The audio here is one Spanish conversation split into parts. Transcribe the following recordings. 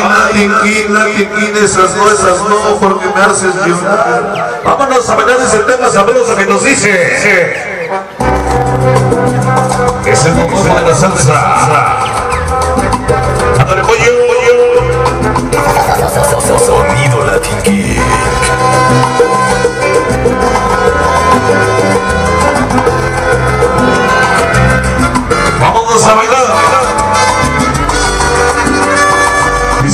Natiquín, Natiquín, esas no, esas no, porque me haces llorar. Vámonos a bailar ese tema sabroso que nos dice. Es el momento de la salsa.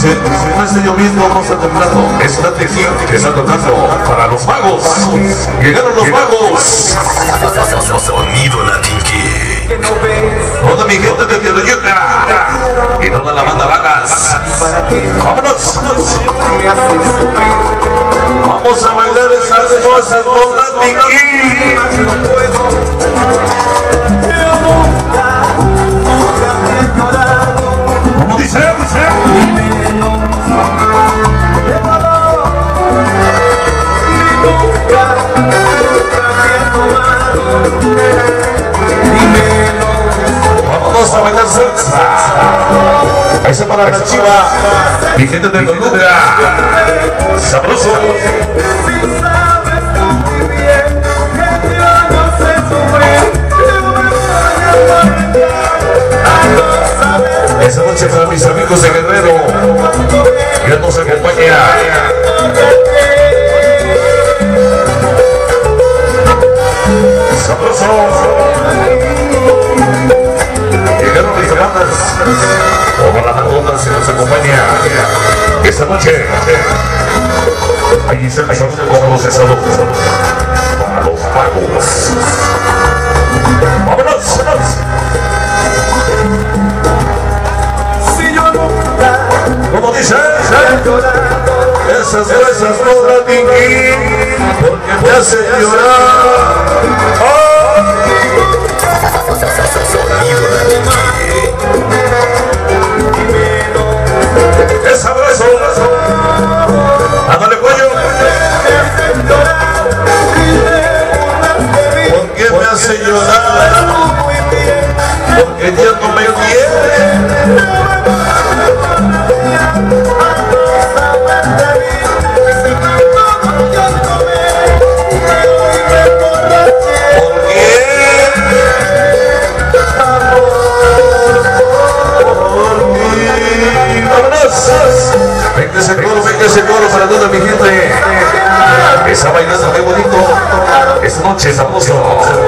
Dice, no está lloviendo, no está temblando. Es la tequila que está tocando para los magos. Llegaron los magos. Sonido Latin King. Toda mi gente de Tierra y toda la banda Vagas. Vámonos. Vamos a bailar esas cosas con la tequila. Gente de Colombia. Sabroso. Esa noche para mis amigos de Guerrero. Ya nos acompaña. Esta noche. Allí se pasaron como los cesados. Para los magos. ¡Vámonos! ¡Vámonos! ¿Cómo dice? Esas esas no la tingui porque me hace llorar. Sonido Latin Bailando muy bonito. Esta noche.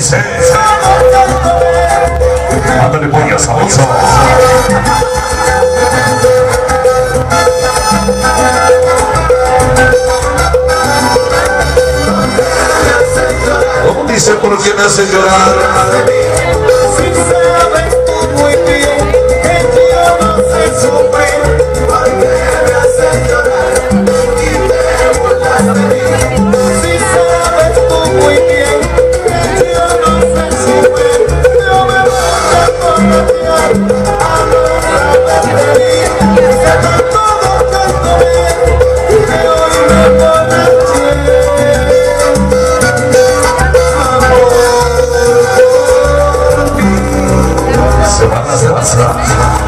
dice? Ándale, pollo, sabroso. ¿Cómo dice por qué me hace llorar? Rock.